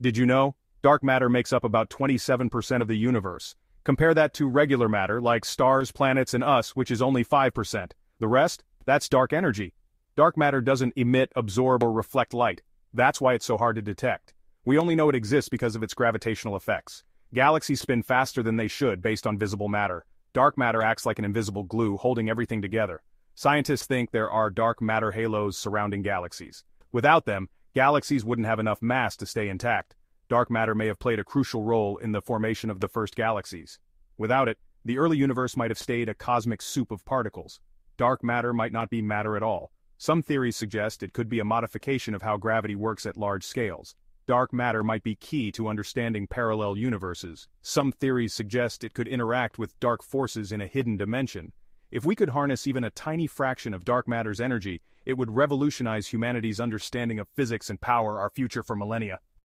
Did you know? Dark matter makes up about 27% of the universe. Compare that to regular matter like stars, planets, and us, which is only 5%. The rest? That's dark energy. Dark matter doesn't emit, absorb, or reflect light. That's why it's so hard to detect. We only know it exists because of its gravitational effects. Galaxies spin faster than they should based on visible matter. Dark matter acts like an invisible glue holding everything together. Scientists think there are dark matter halos surrounding galaxies. Without them, galaxies wouldn't have enough mass to stay intact. Dark matter may have played a crucial role in the formation of the first galaxies. Without it, the early universe might have stayed a cosmic soup of particles. Dark matter might not be matter at all. Some theories suggest it could be a modification of how gravity works at large scales dark matter might be key to understanding parallel universes. Some theories suggest it could interact with dark forces in a hidden dimension. If we could harness even a tiny fraction of dark matter's energy, it would revolutionize humanity's understanding of physics and power our future for millennia.